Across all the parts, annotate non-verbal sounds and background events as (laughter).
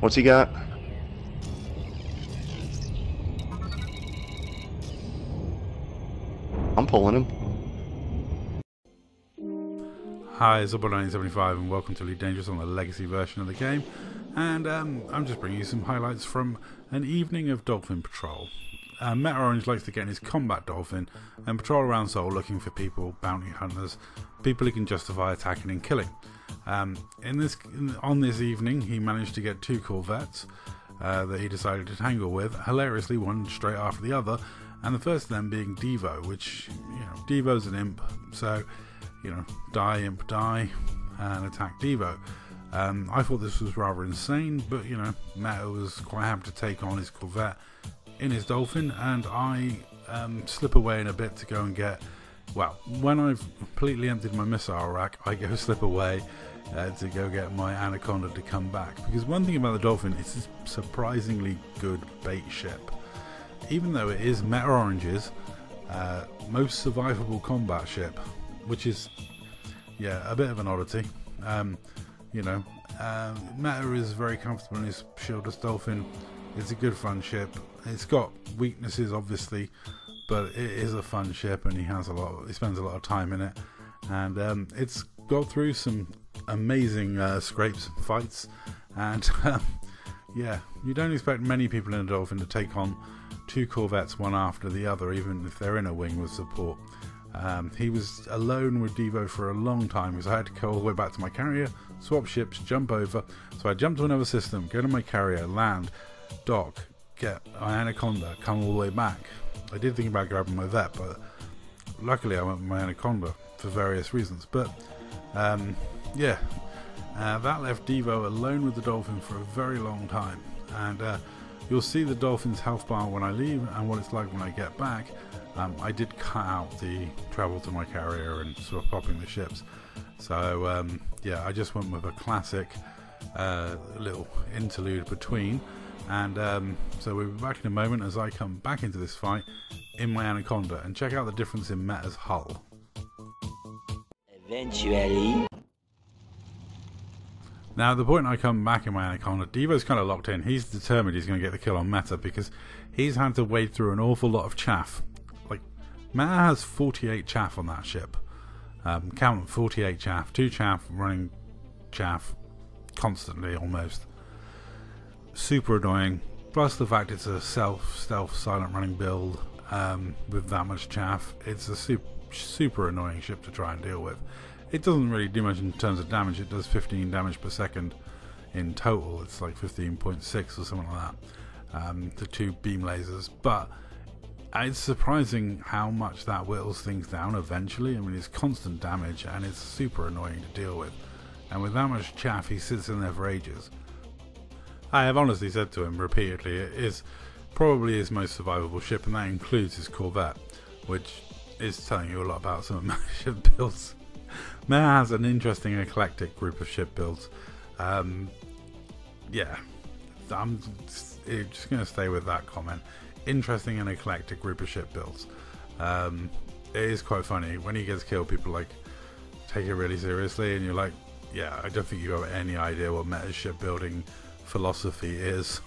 What's he got? I'm pulling him. Hi, it's Oddball1975 and welcome to Elite Dangerous on the legacy version of the game. And um, I'm just bringing you some highlights from an evening of dolphin patrol. Uh, Meta Orange likes to get in his combat dolphin and patrol around Sol looking for people, bounty hunters, people he can justify attacking and killing. Um, in this, in, on this evening, he managed to get two corvettes uh, that he decided to tangle with, hilariously one straight after the other, and the first of them being Devo, which you know Devo's an imp, so you know die imp die and attack Devo. Um, I thought this was rather insane, but you know Meta was quite happy to take on his corvette in his dolphin, and I um, slip away in a bit to go and get. Well, when I've completely emptied my missile rack, I go (laughs) slip away uh, to go get my Anaconda to come back. Because one thing about the Dolphin, it's a surprisingly good bait ship. Even though it is Meta Orange's uh, most survivable combat ship, which is, yeah, a bit of an oddity. Um, you know, um, Meta is very comfortable in his Shieldless Dolphin. It's a good fun ship. It's got weaknesses, obviously, but it is a fun ship, and he has a lot. He spends a lot of time in it, and um, it's got through some amazing uh, scrapes and fights, and (laughs) um, yeah, you don't expect many people in a Dolphin to take on two corvettes one after the other, even if they're in a wing with support. Um, he was alone with Devo for a long time because I had to go all the way back to my carrier, swap ships, jump over. So I jumped to another system, go to my carrier, land, dock, get my Anaconda, come all the way back. I did think about grabbing my vet, but luckily I went with my Anaconda for various reasons. But um, yeah, uh, that left Devo alone with the dolphin for a very long time, and uh, you'll see the dolphin's health bar when I leave and what it's like when I get back. Um, I did cut out the travel to my carrier and sort of popping the ships, so um, yeah, I just went with a classic uh, little interlude between. And um, so we'll be back in a moment as I come back into this fight in my Anaconda and check out the difference in Meta's hull. Eventually. Now, the point I come back in my Anaconda, Devo's kind of locked in. He's determined he's going to get the kill on Meta because he's had to wade through an awful lot of chaff. Like, Meta has 48 chaff on that ship. Um, count 48 chaff, two chaff running chaff constantly almost. Super annoying. Plus the fact it's a self stealth silent running build um, with that much chaff. It's a super super annoying ship to try and deal with. It doesn't really do much in terms of damage. It does 15 damage per second in total. It's like 15.6 or something like that. Um, the two beam lasers, but it's surprising how much that whittles things down eventually. I mean, it's constant damage and it's super annoying to deal with. And with that much chaff, he sits in there for ages. I have honestly said to him repeatedly, it is probably his most survivable ship, and that includes his Corvette, which is telling you a lot about some of my (laughs) ship builds. Meta has an interesting eclectic group of ship builds. Um, yeah, I'm just, going to stay with that comment. Interesting and eclectic group of ship builds. Um, it is quite funny when he gets killed. People like take it really seriously, and you're like, yeah, I don't think you have any idea what meta ship shipbuilding philosophy is,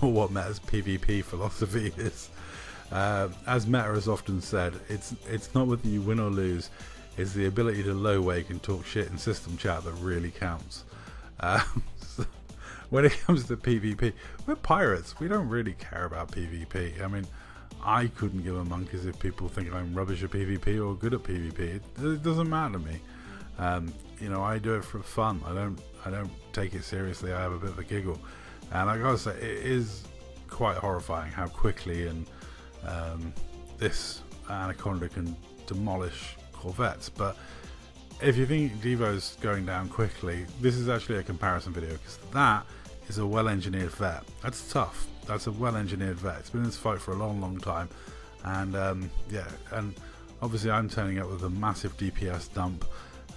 or what Meta's PvP philosophy (laughs) is. Uh, as Meta has often said, it's it's not whether you win or lose, it's the ability to low wake and talk shit in system chat that really counts. Um, (laughs) so when it comes to PvP, we're pirates. We don't really care about PvP. I mean, I couldn't give a monkeys if people think I'm rubbish at PvP or good at PvP. It, it doesn't matter to me. Um, you know, I do it for fun. I don't I don't take it seriously. I have a bit of a giggle, and I gotta say, it is quite horrifying how quickly and um, this Anaconda can demolish Corvettes. But if you think Devo's going down quickly, this is actually a comparison video because that is a well-engineered vet. That's tough. That's a well-engineered vet. It's been in this fight for a long, long time, and um, yeah, and obviously I'm turning up with a massive DPS dump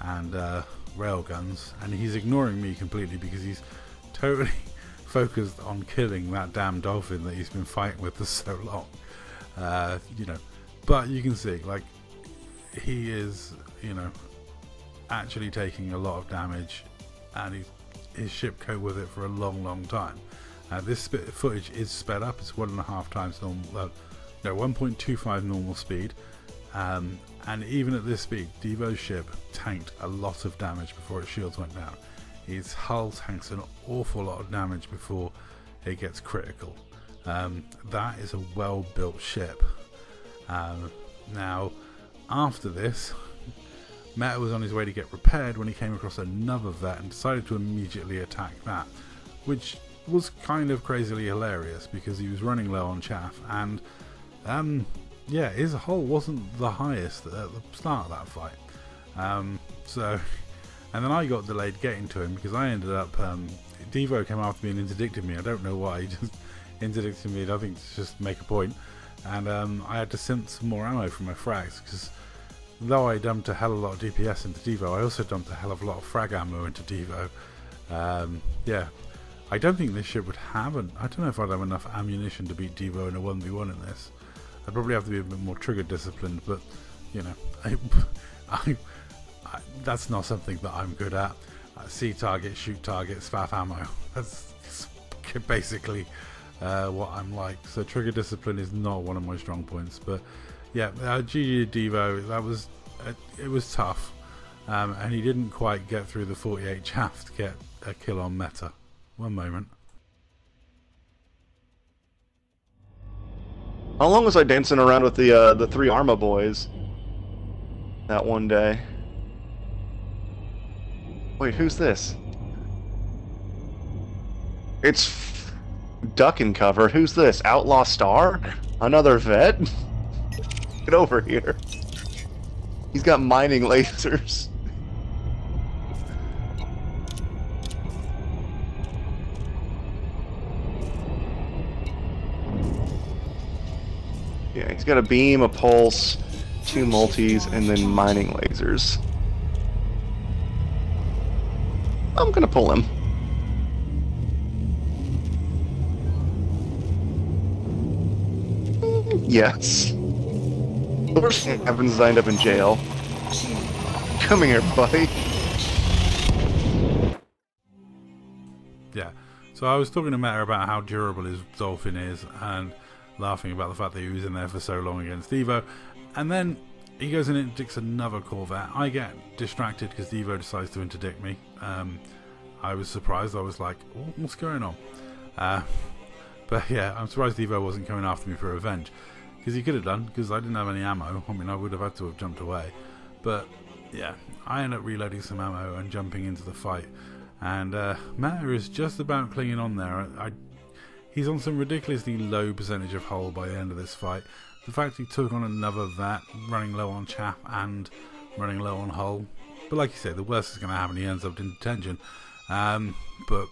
and uh, rail guns, and he's ignoring me completely because he's totally (laughs) focused on killing that damn dolphin that he's been fighting with (laughs) for so long. Uh, you know, but you can see, like, he is, you know, actually taking a lot of damage, and he's, his ship coped with it for a long, long time. Uh, this footage is sped up; it's one and a half times normal, uh, no, 1.25 normal speed. Um, and even at this speed, Devo's ship tanked a lot of damage before its shields went down. His hull tanks an awful lot of damage before it gets critical. Um, that is a well built ship. Um, now, after this, Meta was on his way to get repaired when he came across another vet and decided to immediately attack that, which was kind of crazily hilarious because he was running low on chaff and um, yeah, his hull wasn't the highest at the start of that fight. Um, so, and then I got delayed getting to him because I ended up. Um, Devo came after me and interdicted me. I don't know why. He (laughs) just interdicted me. I think to just make a point. And um, I had to send some more ammo for my frags because though I dumped a hell of a lot of DPS into Devo, I also dumped a hell of a lot of frag ammo into Devo. Um, yeah, I don't think this ship would have an. I don't know if I'd have enough ammunition to beat Devo in a 1v1 in this. I'd probably have to be a bit more trigger disciplined, but you know, I, (laughs) I, I, that's not something that I'm good at. See target, shoot target, spaff ammo. (laughs) That's (laughs) basically uh, what I'm like. So trigger discipline is not one of my strong points. But yeah, uh, GG Devo, that was uh, it was tough, um, and he didn't quite get through the 48 chaff to get a kill on meta. One moment. How long was I dancing around with the uh, the three Arma boys? That one day. Wait, who's this? It's duck and cover. Who's this? Outlaw Star? Another vet? (laughs) Get over here. He's got mining (laughs) lasers. Yeah, he's got a beam, a pulse, two multis, and then mining lasers. I'm gonna pull him. Yes. Happens I end up in jail. Come here, buddy. Yeah. So I was talking to Meta about how durable his dolphin is, and laughing about the fact that he was in there for so long against Devo. And then he goes and interdicts another Corvette. I get distracted because Devo decides to interdict me. Um, I was surprised. I was like, what's going on? Uh, (laughs) but yeah, I'm surprised Devo wasn't coming after me for revenge. Because he could have done, because I didn't have any ammo. I mean, I would have had to have jumped away. But yeah, I end up reloading some ammo and jumping into the fight. And uh, is just about clinging on there. I, I He's on some ridiculously low percentage of hull by the end of this fight. The fact he took on another vat, running low on chaff and running low on hull. But like you say, the worst is going to happen. He ends up in detention. Um, but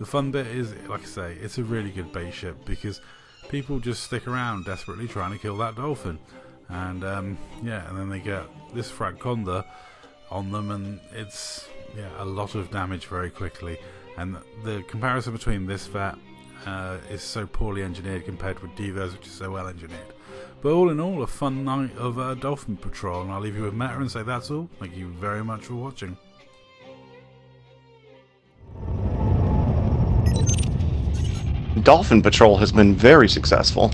the fun bit is, like I say, it's a really good base ship because people just stick around desperately trying to kill that dolphin. And um, yeah, and then they get this Fragconda on them, and it's yeah a lot of damage very quickly. And the comparison between this vat uh, is so poorly engineered compared with Devo's, which is so well engineered. But all in all, a fun night of uh, Dolphin Patrol, and I'll leave you with Meta and say that's all. Thank you very much for watching. Dolphin Patrol has been very successful.